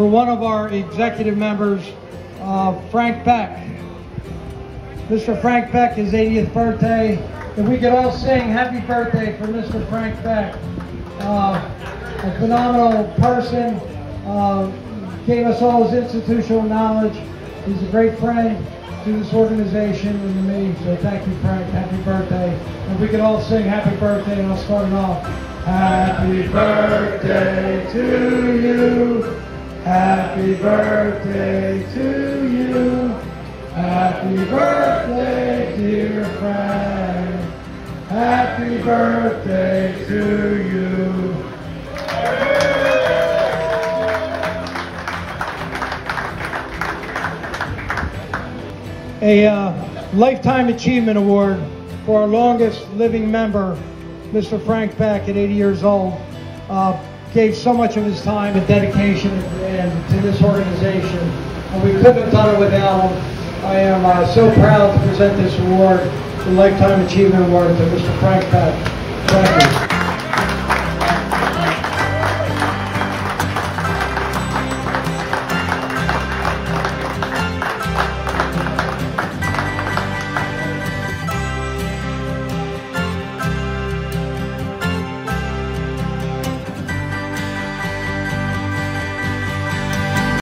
for one of our executive members, uh, Frank Beck. Mr. Frank Beck, his 80th birthday. If we could all sing happy birthday for Mr. Frank Beck. Uh, a phenomenal person, uh, gave us all his institutional knowledge. He's a great friend to this organization and to me. So thank you, Frank. Happy birthday. And we could all sing happy birthday, and I'll start it off. Happy birthday to you. Happy birthday to you. Happy birthday, dear Frank. Happy birthday to you. A uh, Lifetime Achievement Award for our longest living member, Mr. Frank Beck, at 80 years old. Uh, gave so much of his time and dedication and to this organization, and we couldn't have done it without him. I am uh, so proud to present this award, the Lifetime Achievement Award, to Mr. Frank Beck. Thank you.